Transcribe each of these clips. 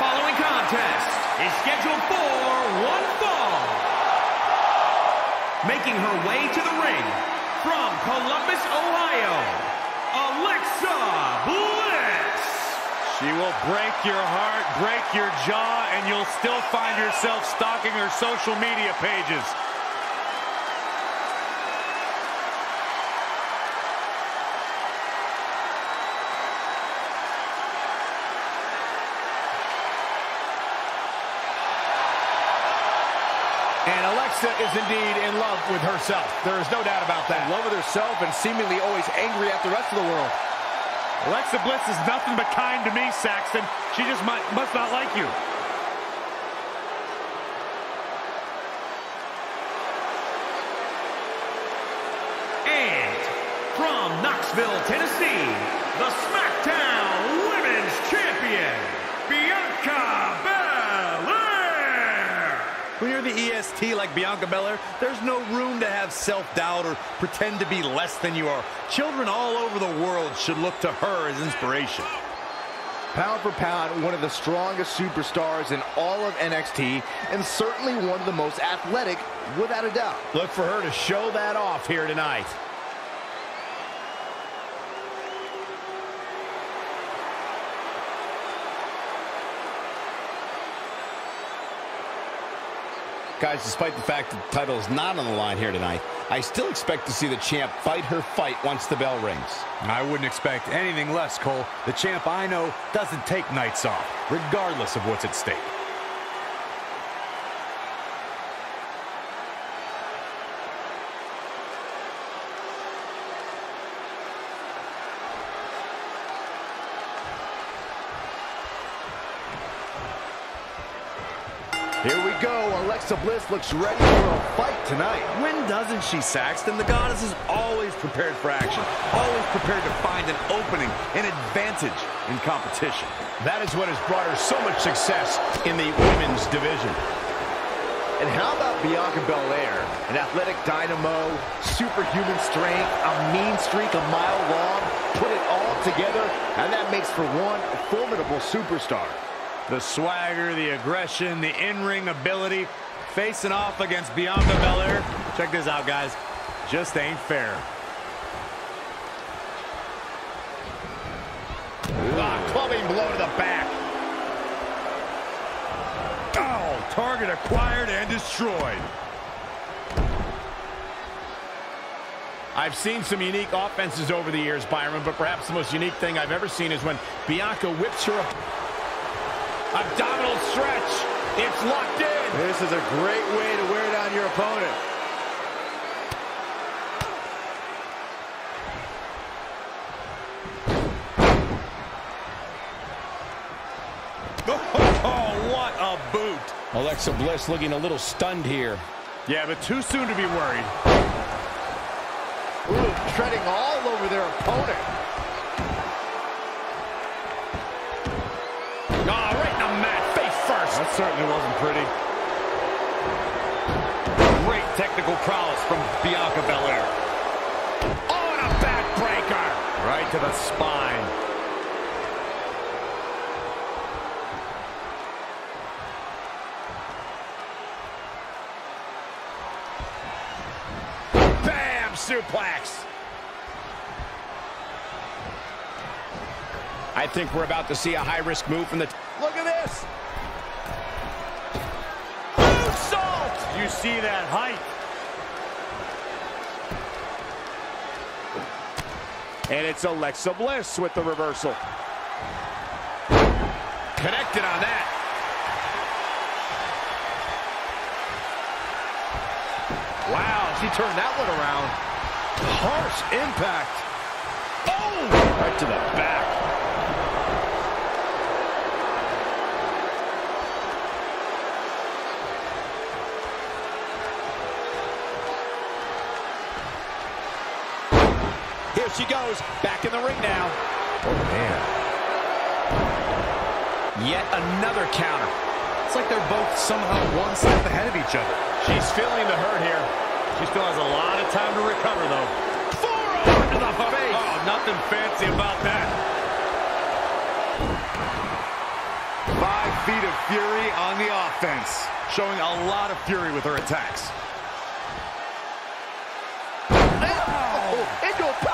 Following contest is scheduled for one fall. Making her way to the ring from Columbus, Ohio, Alexa Bliss. She will break your heart, break your jaw, and you'll still find yourself stalking her social media pages. And Alexa is indeed in love with herself. There is no doubt about that. In love with herself and seemingly always angry at the rest of the world. Alexa Bliss is nothing but kind to me, Saxton. She just might, must not like you. And from Knoxville, Tennessee, the SmackDown Women's Champion, Bianca Belair. When you're the EST like Bianca Belair, there's no room to have self-doubt or pretend to be less than you are. Children all over the world should look to her as inspiration. Pound for pound, one of the strongest superstars in all of NXT, and certainly one of the most athletic, without a doubt. Look for her to show that off here tonight. Guys, despite the fact that the title is not on the line here tonight, I still expect to see the champ fight her fight once the bell rings. I wouldn't expect anything less, Cole. The champ I know doesn't take nights off, regardless of what's at stake. Here we go. Alexa Bliss looks ready for a fight tonight. When doesn't she, Saxton? The goddess is always prepared for action, always prepared to find an opening, an advantage in competition. That is what has brought her so much success in the women's division. And how about Bianca Belair? An athletic dynamo, superhuman strength, a mean streak a mile long. Put it all together, and that makes for one formidable superstar. The swagger, the aggression, the in-ring ability, facing off against Bianca Belair. Check this out, guys. Just ain't fair. Ah, clubbing blow to the back. Oh, target acquired and destroyed. I've seen some unique offenses over the years, Byron, but perhaps the most unique thing I've ever seen is when Bianca whips her up. Abdominal stretch. It's locked in. This is a great way to wear down your opponent. Oh, what a boot. Alexa Bliss looking a little stunned here. Yeah, but too soon to be worried. Ooh, treading all over their opponent. Certainly wasn't pretty. Great technical prowess from Bianca Belair. Oh, and a backbreaker. Right to the spine. Bam! Suplex. I think we're about to see a high-risk move from the... Look at this. You see that height. And it's Alexa Bliss with the reversal. Connected on that. Wow, she turned that one around. Harsh impact. Oh! Right to the back. Here she goes, back in the ring now. Oh, man. Yet another counter. It's like they're both somehow one step ahead of each other. She's feeling the hurt here. She still has a lot of time to recover, though. Forearm to the oh, face. Oh, nothing fancy about that. Five feet of fury on the offense. Showing a lot of fury with her attacks. Oh, into a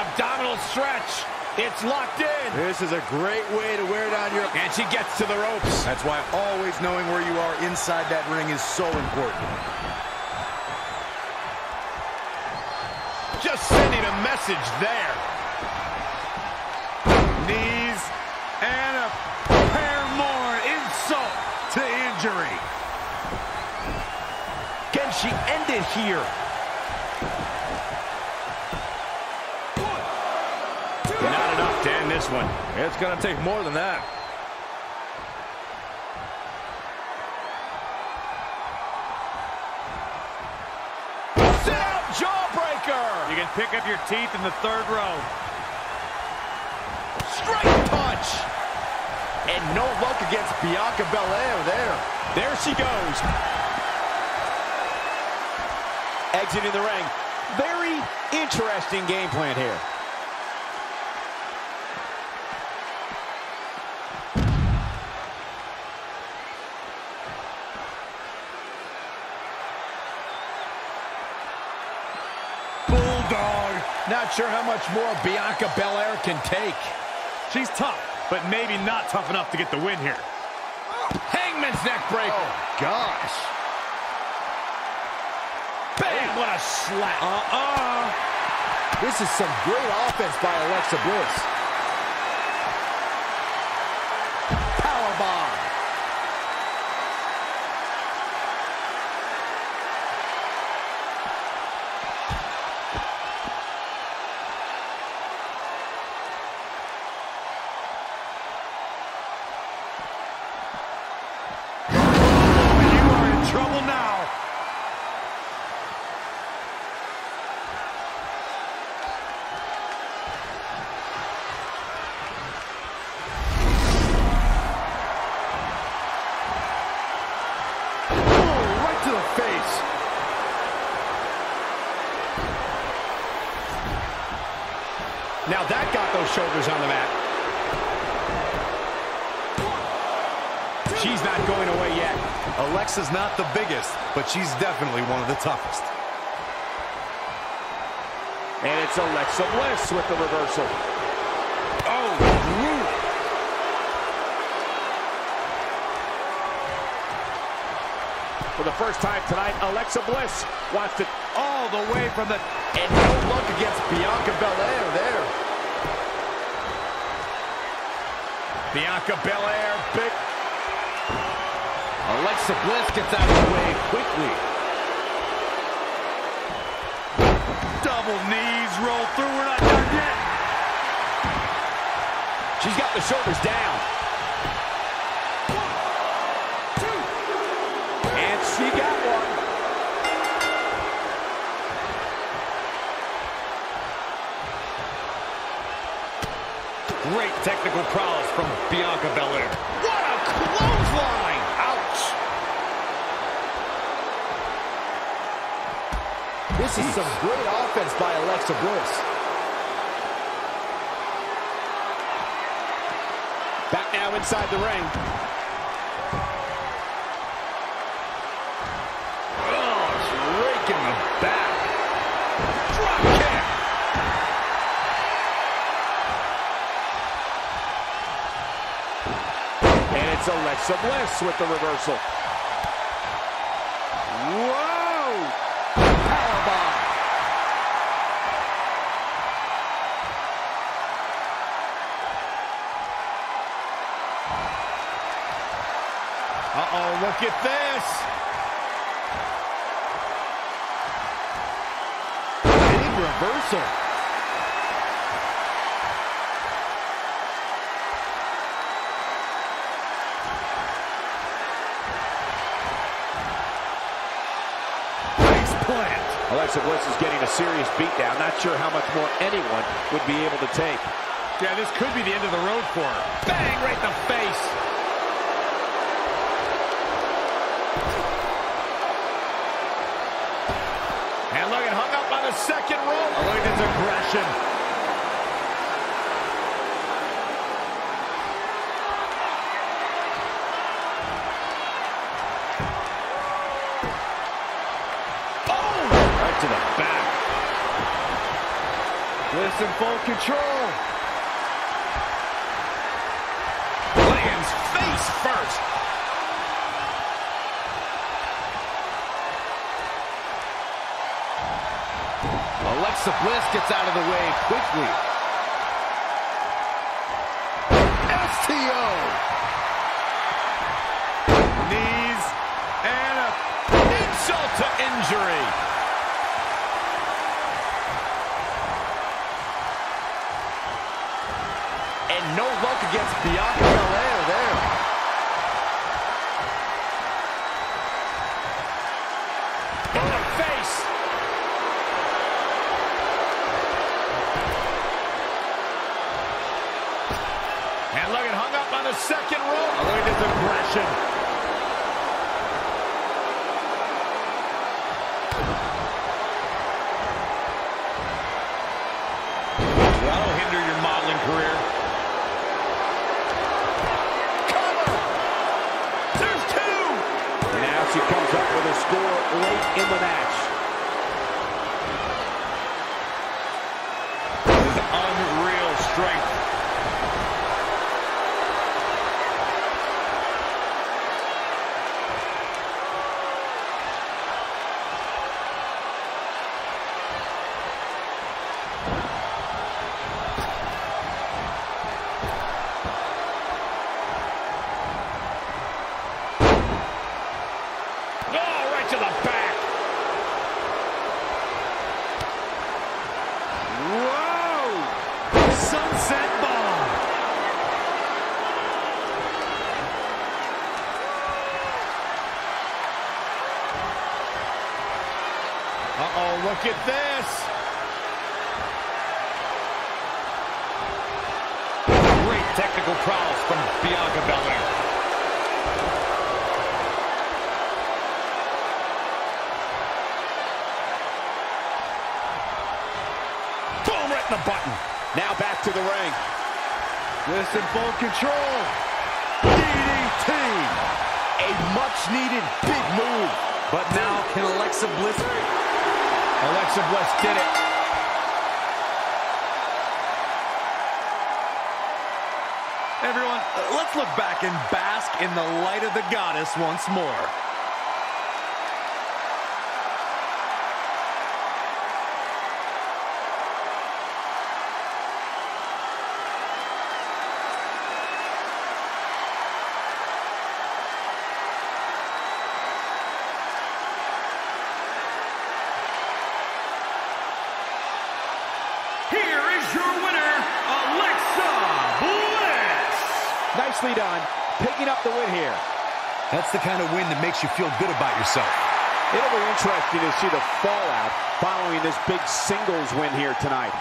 Abdominal stretch. It's locked in. This is a great way to wear down your... And she gets to the ropes. That's why always knowing where you are inside that ring is so important. Just sending a message there. Knees and a pair more. Insult to injury. Can she end it here? This one. It's going to take more than that. Jawbreaker. You can pick up your teeth in the third row. Straight punch. And no luck against Bianca Belair there. There she goes. Exiting the ring. Very interesting game plan here. Not sure how much more Bianca Belair can take. She's tough, but maybe not tough enough to get the win here. Hangman's neck breaker. Oh, gosh. Bam! What a slap. Uh-uh. This is some great offense by Alexa Bliss. Shoulders on the mat. She's not going away yet. Alexa's not the biggest, but she's definitely one of the toughest. And it's Alexa Bliss with the reversal. Oh, brutal. For the first time tonight, Alexa Bliss wants it All the way from the... And no luck against Bianca Belair there. Bianca Belair, big. Alexa Bliss gets out of the way quickly. Double knees roll through. We're not done yet. She's got the shoulders down. Great technical prowess from Bianca Belair. What a clothesline! Ouch! This is some great offense by Alexa Bliss. Back now inside the ring. It's Alexa Bliss with the reversal. Whoa! Powerbomb. Uh-oh, look at this. Big reversal. Alexa Bliss is getting a serious beatdown. Not sure how much more anyone would be able to take. Yeah, this could be the end of the road for her. Bang right in the face. And look at hung up on the second rope. Oh, look at this aggression. Lands face first. Alexa Bliss gets out of the way quickly. STO. Knees and a insult to injury. And no luck against Bianca late in the match. Look at this. Great technical prowess from Bianca Belair. Boom, right in the button. Now back to the ring. Bliss in full control. DDT. A much-needed big move. But now, can Alexa Bliss... Alexa Bliss did it. Everyone, uh, let's look back and bask in the light of the goddess once more. Here is your winner, Alexa Bliss. Nicely done. Picking up the win here. That's the kind of win that makes you feel good about yourself. It'll be interesting to see the fallout following this big singles win here tonight.